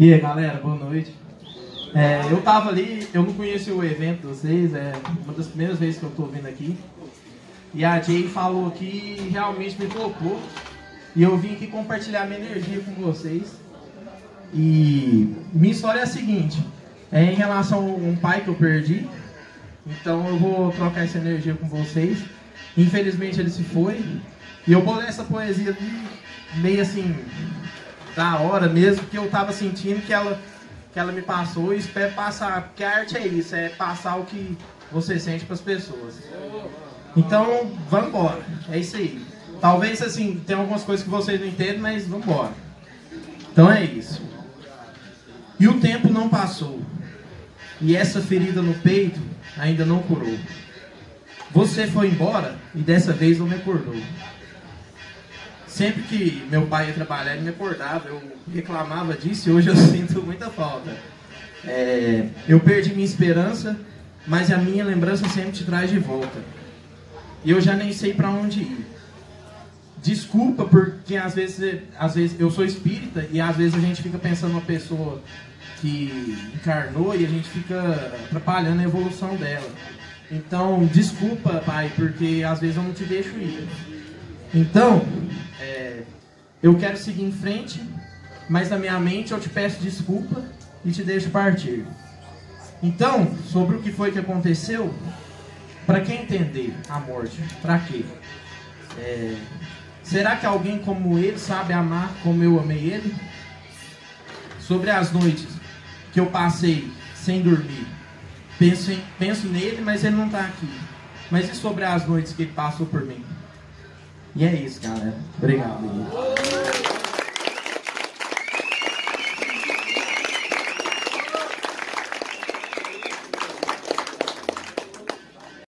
E aí, galera, boa noite. É, eu tava ali, eu não conheci o evento de vocês, é uma das primeiras vezes que eu tô vindo aqui. E a Jay falou aqui realmente me tocou. E eu vim aqui compartilhar minha energia com vocês. E minha história é a seguinte: é em relação a um pai que eu perdi. Então eu vou trocar essa energia com vocês. Infelizmente ele se foi. E eu vou ler essa poesia meio assim, da hora mesmo, que eu tava sentindo que ela, que ela me passou e espero passar. Porque a arte é isso, é passar o que você sente para as pessoas. Então, vamos embora. É isso aí. Talvez assim, tem algumas coisas que vocês não entendem, mas vamos embora. Então é isso. E o tempo não passou. E essa ferida no peito ainda não curou. Você foi embora e dessa vez não me acordou. Sempre que meu pai ia trabalhar, ele me acordava, eu reclamava disso e hoje eu sinto muita falta. É, eu perdi minha esperança, mas a minha lembrança sempre te traz de volta. E eu já nem sei para onde ir. Desculpa porque às vezes, às vezes eu sou espírita e às vezes a gente fica pensando numa pessoa que encarnou e a gente fica atrapalhando a evolução dela. Então, desculpa, pai, porque às vezes eu não te deixo ir. Então, eu quero seguir em frente, mas na minha mente eu te peço desculpa e te deixo partir. Então, sobre o que foi que aconteceu, para quem entender a morte? Para quê? É, será que alguém como ele sabe amar como eu amei ele? Sobre as noites que eu passei sem dormir, penso, em, penso nele, mas ele não está aqui. Mas e sobre as noites que ele passou por mim? E é isso, galera. Obrigado.